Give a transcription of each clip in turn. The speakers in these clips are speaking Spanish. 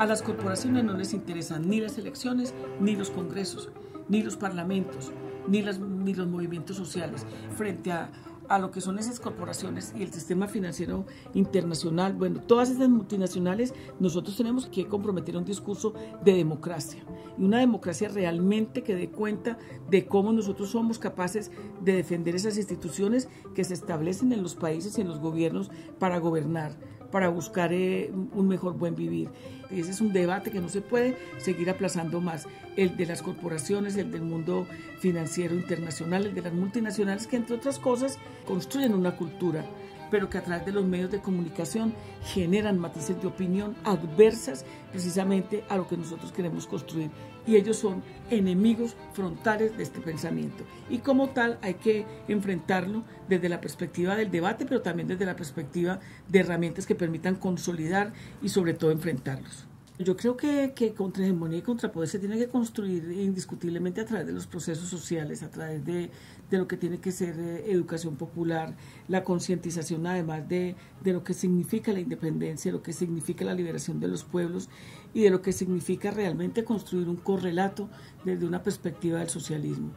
A las corporaciones no les interesan ni las elecciones, ni los congresos, ni los parlamentos, ni, los movimientos sociales. Frente a a lo que son esas corporaciones y el sistema financiero internacional, bueno, todas esas multinacionales, nosotros tenemos que comprometer un discurso de democracia y una democracia realmente que dé cuenta de cómo nosotros somos capaces de defender esas instituciones que se establecen en los países y en los gobiernos para gobernar para buscar eh, un mejor buen vivir. Ese es un debate que no se puede seguir aplazando más, el de las corporaciones, el del mundo financiero internacional, el de las multinacionales, que entre otras cosas construyen una cultura pero que a través de los medios de comunicación generan matices de opinión adversas precisamente a lo que nosotros queremos construir. Y ellos son enemigos frontales de este pensamiento. Y como tal hay que enfrentarlo desde la perspectiva del debate, pero también desde la perspectiva de herramientas que permitan consolidar y sobre todo enfrentarlos. Yo creo que, que contra hegemonía y contrapoder se tiene que construir indiscutiblemente a través de los procesos sociales, a través de, de lo que tiene que ser eh, educación popular, la concientización además de, de lo que significa la independencia, lo que significa la liberación de los pueblos y de lo que significa realmente construir un correlato desde una perspectiva del socialismo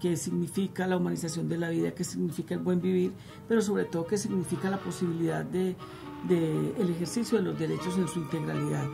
que significa la humanización de la vida, que significa el buen vivir, pero sobre todo que significa la posibilidad de, de el ejercicio de los derechos en su integralidad.